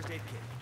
first aid kit.